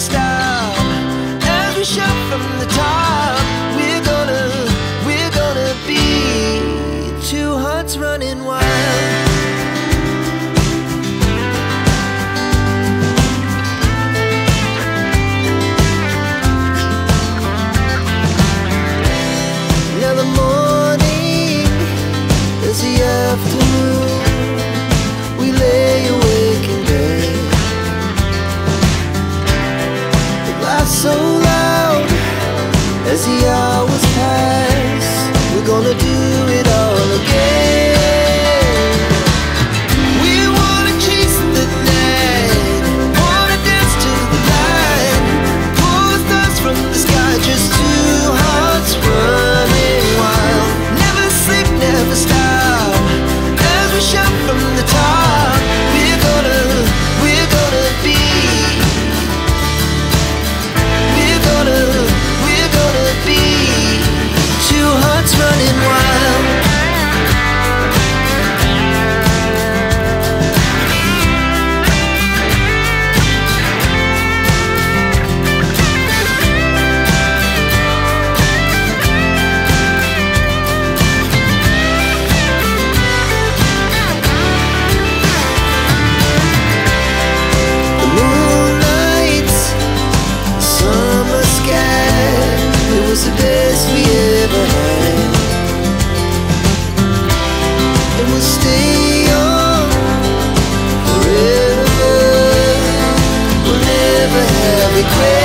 Stop. We shout from the top, we're gonna, we're gonna be two hearts running wild. So loud as the be